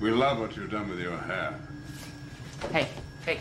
We love what you've done with your hair. Hey, hey.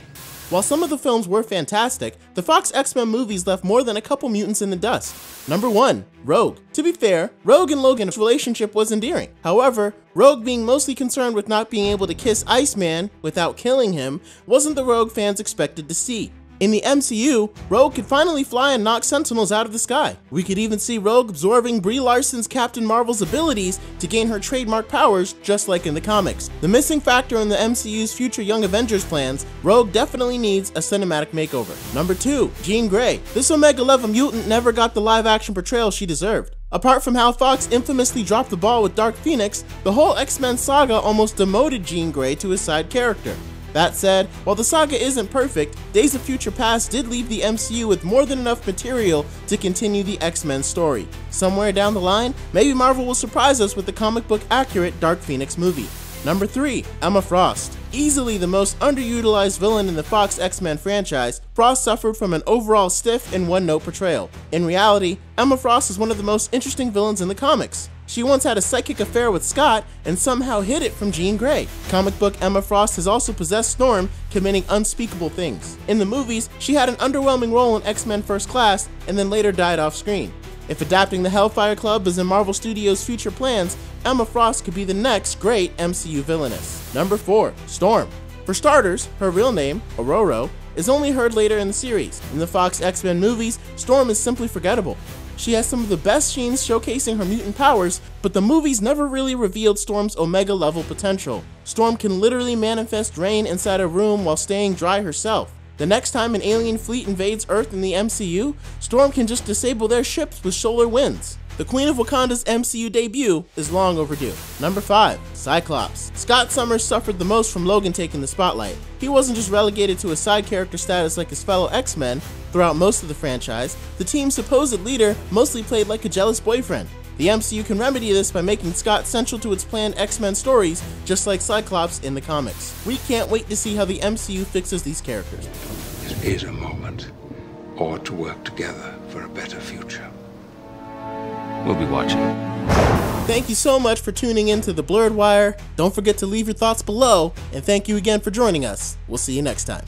While some of the films were fantastic, the Fox X-Men movies left more than a couple mutants in the dust. Number 1. Rogue. To be fair, Rogue and Logan's relationship was endearing. However, Rogue being mostly concerned with not being able to kiss Iceman without killing him wasn't the Rogue fans expected to see. In the MCU, Rogue could finally fly and knock Sentinels out of the sky. We could even see Rogue absorbing Brie Larson's Captain Marvel's abilities to gain her trademark powers, just like in the comics. The missing factor in the MCU's future Young Avengers plans, Rogue definitely needs a cinematic makeover. Number 2. Jean Grey. This Omega level mutant never got the live action portrayal she deserved. Apart from how Fox infamously dropped the ball with Dark Phoenix, the whole X-Men saga almost demoted Jean Grey to a side character. That said, while the saga isn't perfect, Days of Future Past did leave the MCU with more than enough material to continue the X-Men story. Somewhere down the line, maybe Marvel will surprise us with the comic book accurate Dark Phoenix movie. Number 3. Emma Frost. Easily the most underutilized villain in the Fox X-Men franchise, Frost suffered from an overall stiff and one-note portrayal. In reality, Emma Frost is one of the most interesting villains in the comics. She once had a psychic affair with Scott and somehow hid it from Jean Grey. Comic book Emma Frost has also possessed Storm, committing unspeakable things. In the movies, she had an underwhelming role in X-Men First Class and then later died off screen. If adapting the Hellfire Club is in Marvel Studios' future plans, Emma Frost could be the next great MCU villainess. Number 4. Storm. For starters, her real name, Ororo, is only heard later in the series. In the Fox X-Men movies, Storm is simply forgettable. She has some of the best scenes showcasing her mutant powers, but the movies never really revealed Storm's Omega level potential. Storm can literally manifest rain inside a room while staying dry herself. The next time an alien fleet invades Earth in the MCU, Storm can just disable their ships with solar winds. The Queen of Wakanda's MCU debut is long overdue. Number 5. Cyclops. Scott Summers suffered the most from Logan taking the spotlight. He wasn't just relegated to a side character status like his fellow X-Men, throughout most of the franchise, the team's supposed leader mostly played like a jealous boyfriend. The MCU can remedy this by making Scott central to its planned X-Men stories, just like Cyclops in the comics. We can't wait to see how the MCU fixes these characters. It is a moment, or to work together for a better future. We'll be watching. Thank you so much for tuning in to The Blerd Wire. Don't forget to leave your thoughts below, and thank you again for joining us. We'll see you next time.